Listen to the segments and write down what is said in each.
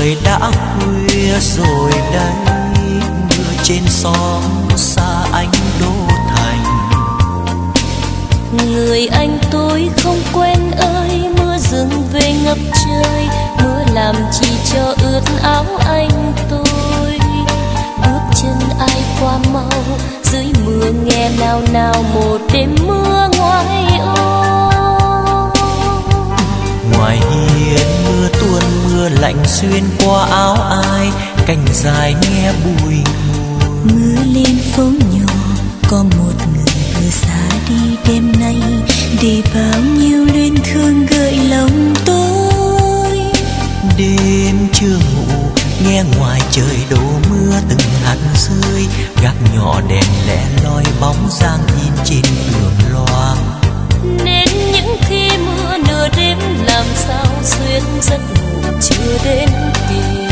trời đã khuya rồi đây mưa trên xóm xa anh đô thành. Người anh tôi không quen ơi mưa dừng về ngập trời mưa làm chỉ cho ướt áo anh tôi. Bước chân ai qua mau dưới mưa nghe nào nào một đêm mưa ngoài ô. Ngoài hiên mưa tuôn mưa lạnh xuyên qua áo ai cành dài nghe bùi mưa lên phố nhỏ có một người vừa xa đi đêm nay. Để bao nhiêu luyến thương gợi lòng tôi. Đêm chưa ngủ nghe ngoài trời đổ mưa từng hạt rơi. Gác nhỏ đèn lẻ loi bóng dáng nhìn trên đường loa. Nên những khi mưa nửa đêm làm sao xuyên giấc ngủ chưa đến kỳ.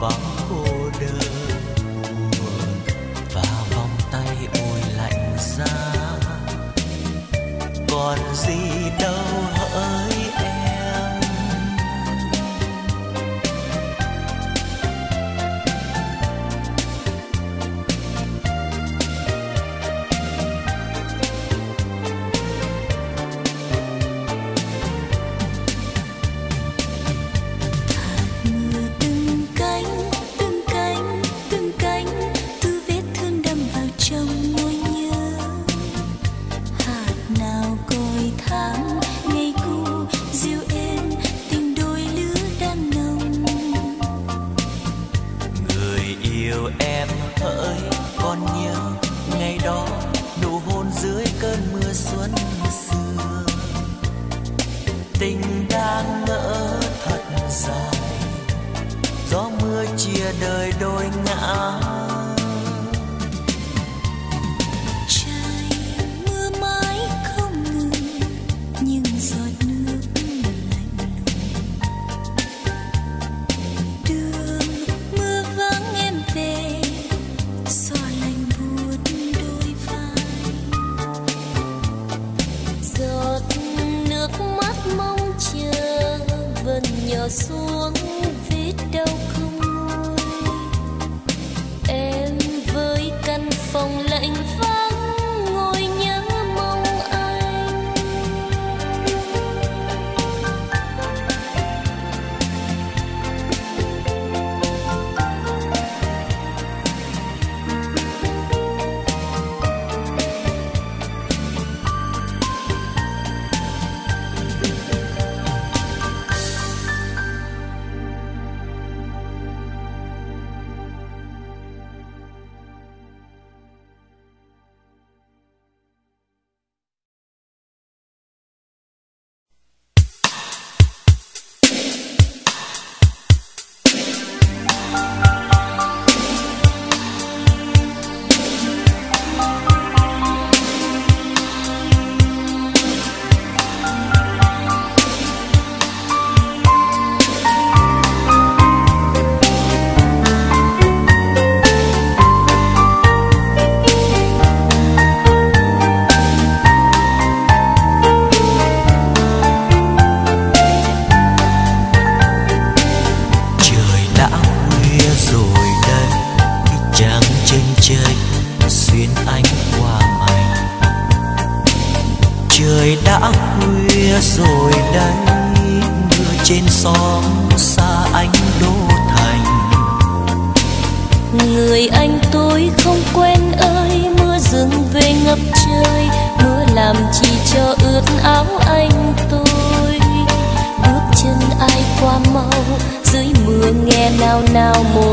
vắng cô đơn buồn và vòng tay ôi lạnh giá. Còn gì đâu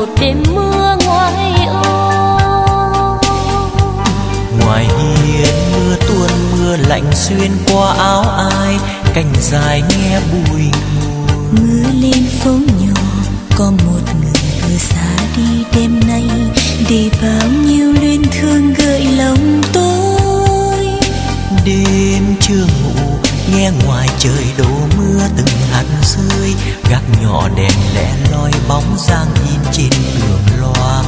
một đêm mưa ngoài ô. Ngoài hiên mưa tuôn mưa lạnh xuyên qua áo ai cành dài nghe bụi mưa lên phố nhỏ có một người vừa xa đi đêm nay. Để bao nhiêu luyến thương gợi lòng tôi. Đêm chưa ngủ nghe ngoài trời đổ mưa từng hạt rơi gác nhỏ đèn lẻ loi bóng giang in trên tường loa.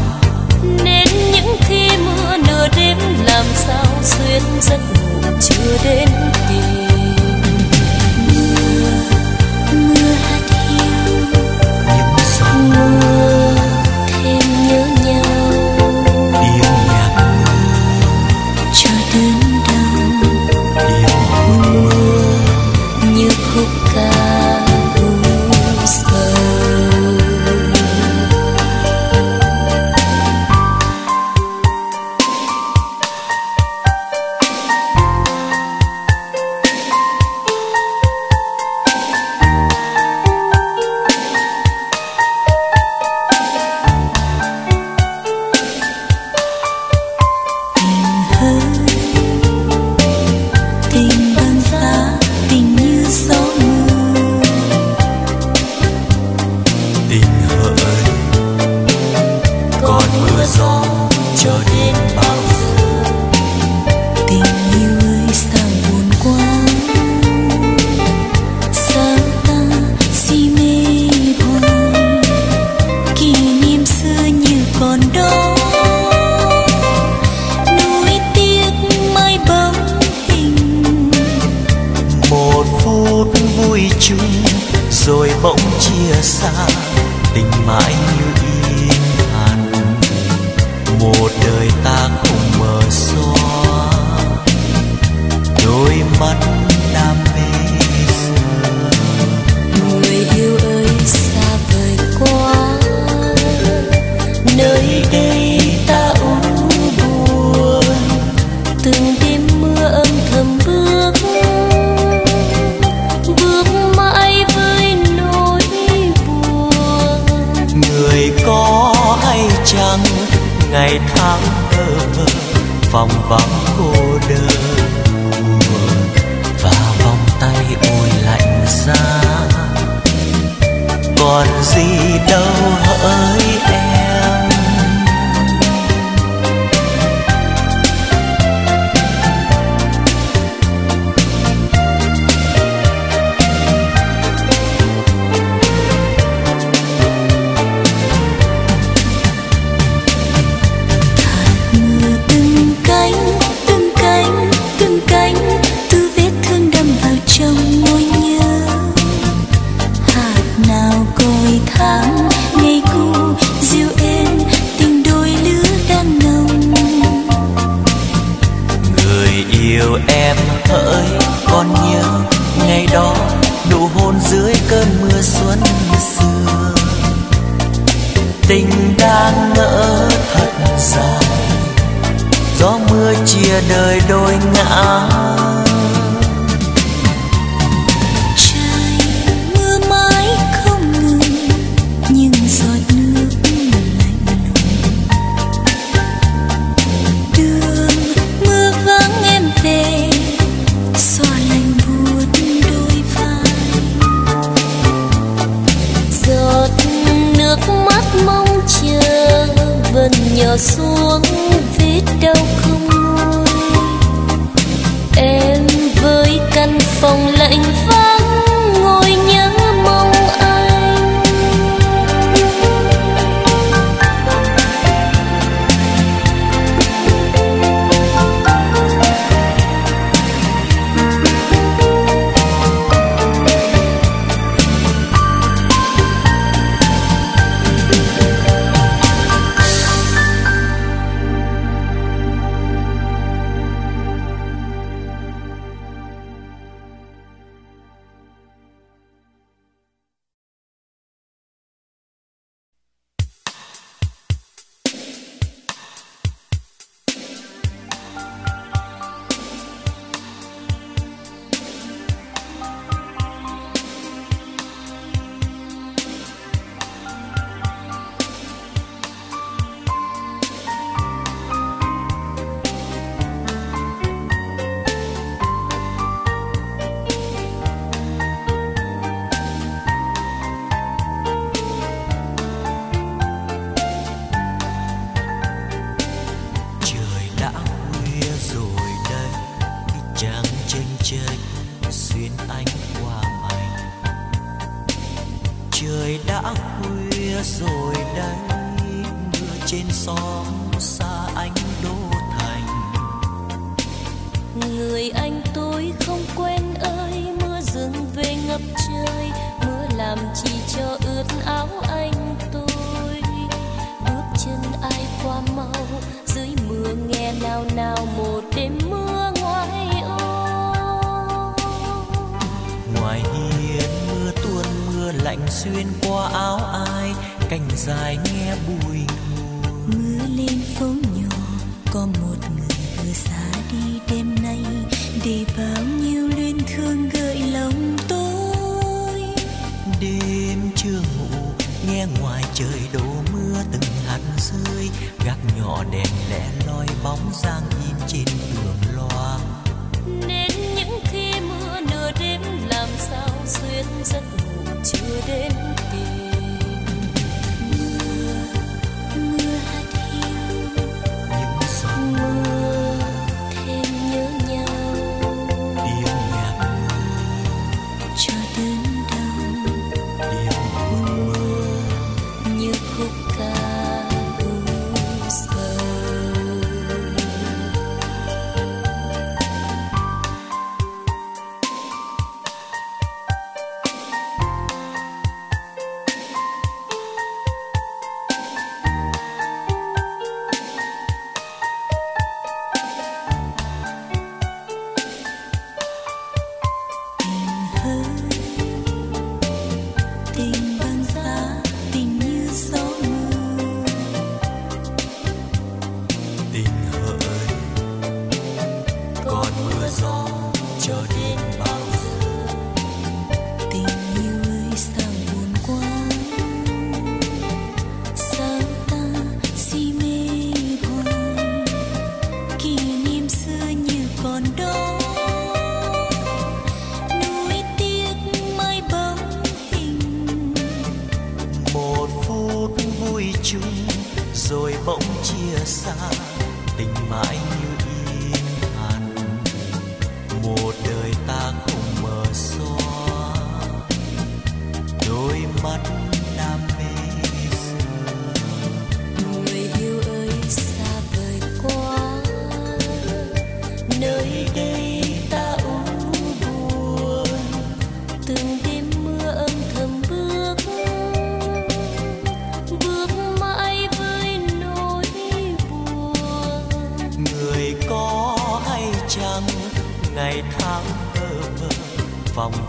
Nên những khi mưa nửa đêm làm sao xuyên giấc ngủ chưa đến tìm chia đời đôi ngã.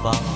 fall.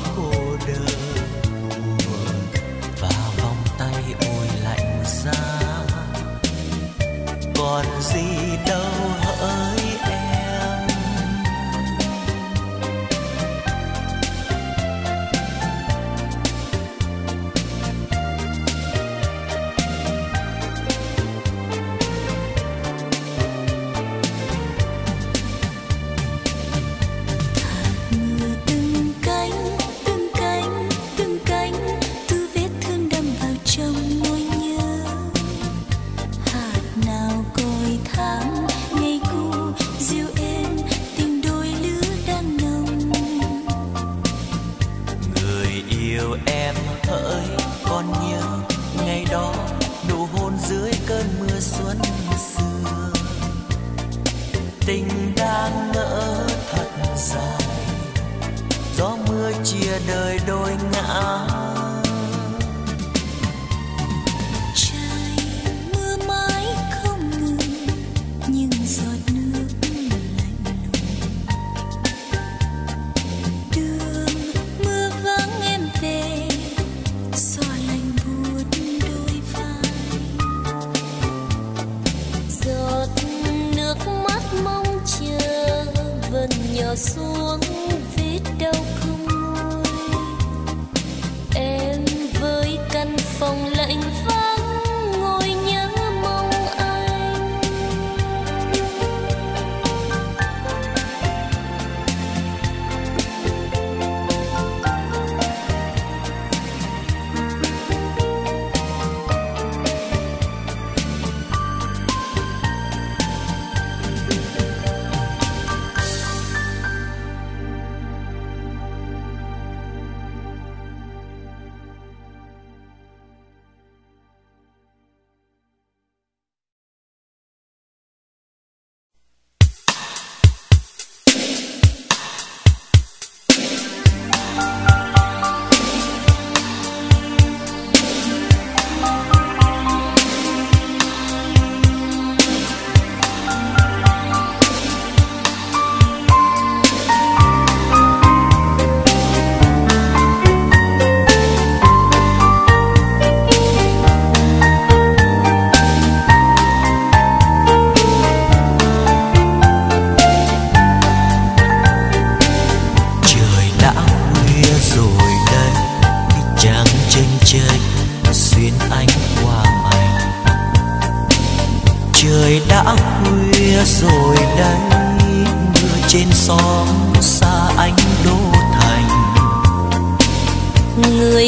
trở xuống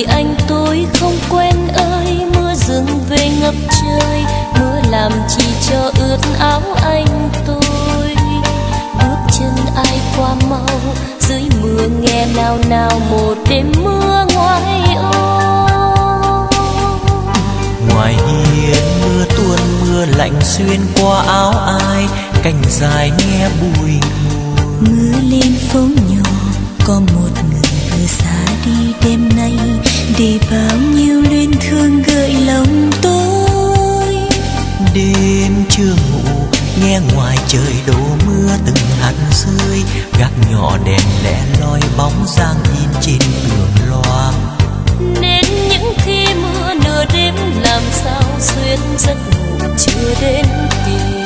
người anh tôi không quen ơi mưa rừng về ngập trời mưa làm chỉ cho ướt áo anh tôi. Bước chân ai qua mau dưới mưa nghe nào nào một đêm mưa ngoài ô. Ngoài hiên mưa tuôn mưa lạnh xuyên qua áo ai cành dài nghe bùi mưa lên phố nhỏ có một đêm nay để bao nhiêu luyến thương gợi lòng tôi. Đêm chưa ngủ nghe ngoài trời đổ mưa từng hạt rơi gác nhỏ đèn lẻ loi bóng dáng in trên tường loang nên những khi mưa nửa đêm làm sao xuyên giấc ngủ chưa đến kịp.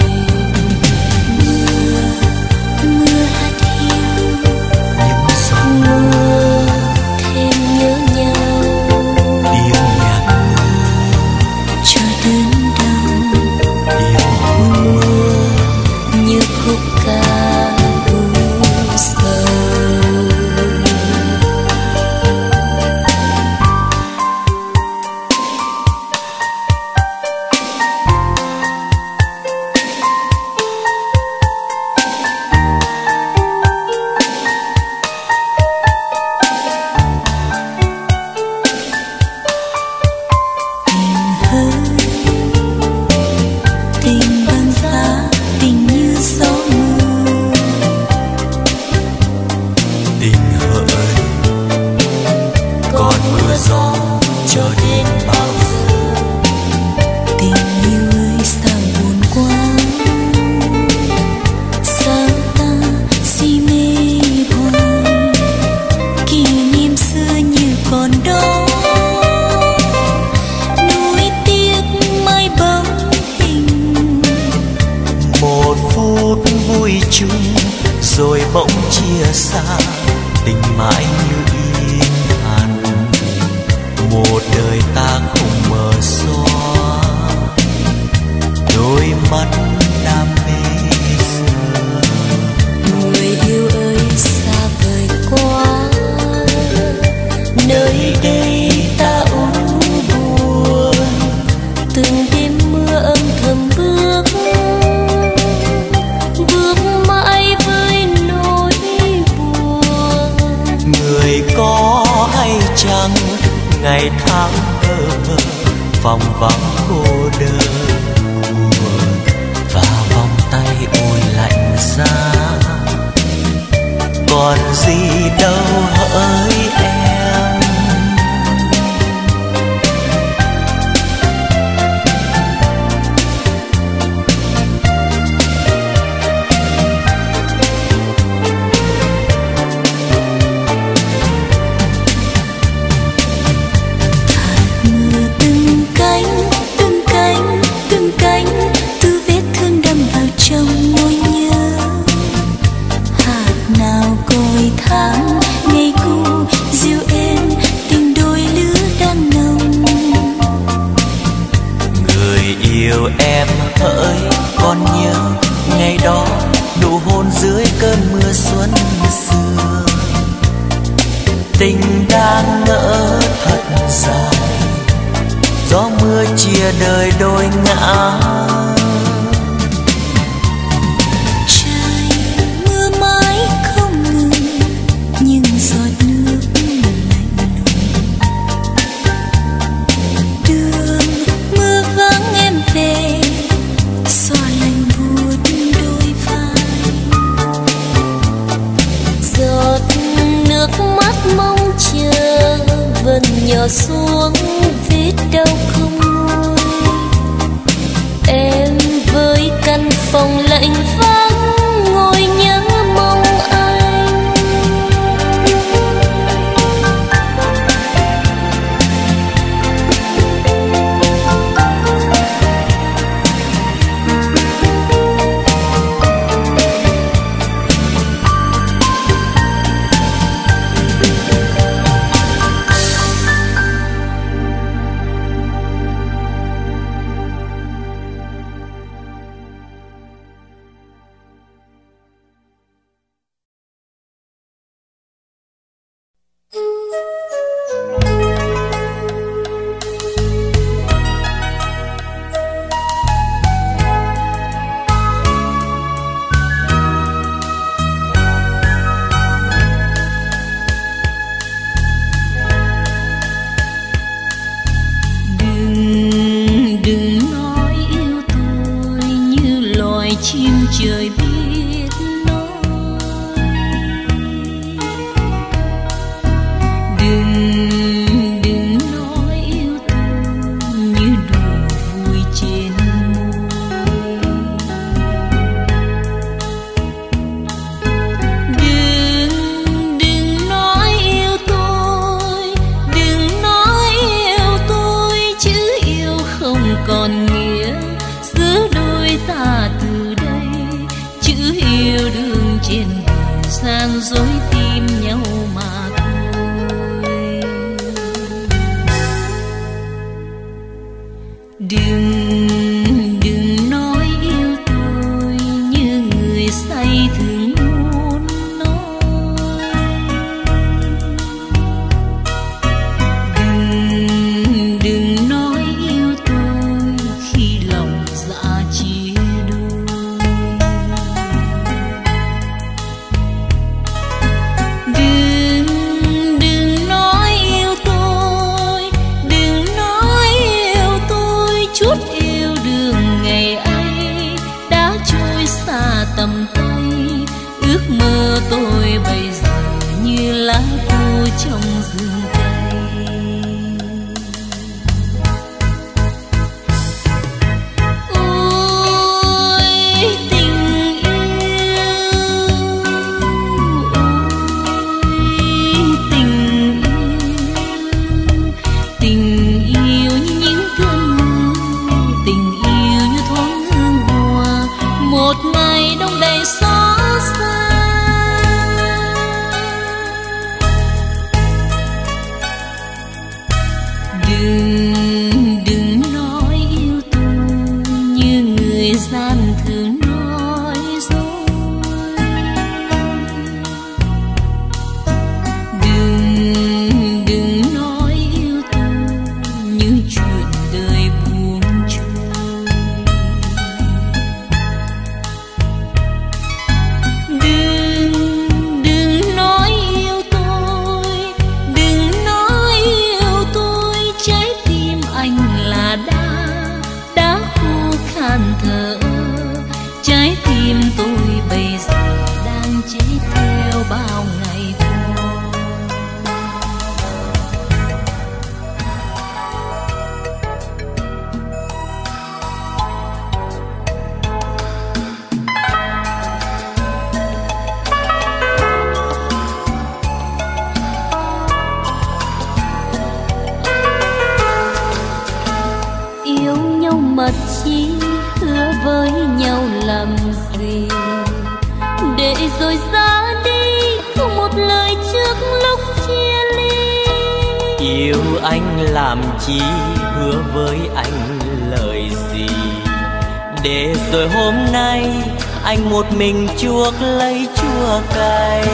Anh làm chi hứa với anh lời gì? Để rồi hôm nay anh một mình chuộc lấy chua cay.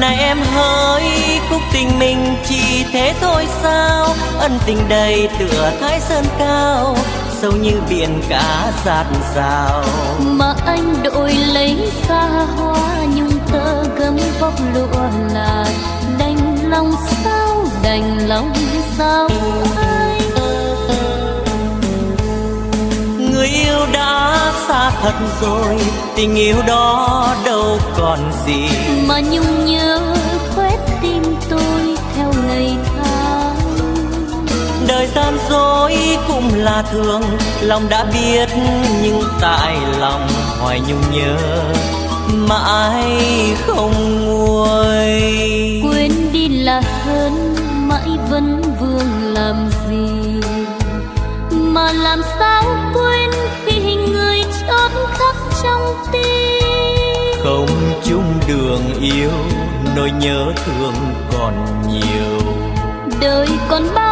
Này em hỡi, khúc tình mình chỉ thế thôi sao? Ân tình đầy tựa thái sơn cao, sâu như biển cả giạt rào. Mà anh đổi lấy xa hoa, nhung tơ gấm bóc lụa là đành lòng sao? Đành lòng sao anh người yêu đã xa thật rồi tình yêu đó đâu còn gì. Mà nhung nhớ quét tim tôi theo ngày tháng. Đời gian dối cũng là thường lòng đã biết nhưng tại lòng hoài nhung nhớ mãi không nguôi. Quên đi là hơn vẫn vương làm gì? Mà làm sao quên khi hình người chót khắc trong tim? Không chung đường yêu nỗi nhớ thương còn nhiều. Đời còn bao